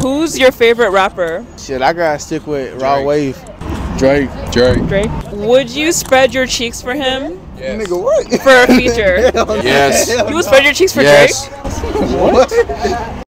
Who's your favorite rapper? Shit, I gotta stick with Rod Wave. Drake. Drake. Drake. Would you spread your cheeks for him Yes. Nigga, what? for a feature? Yes. You would spread your cheeks for Yes. Drake? what?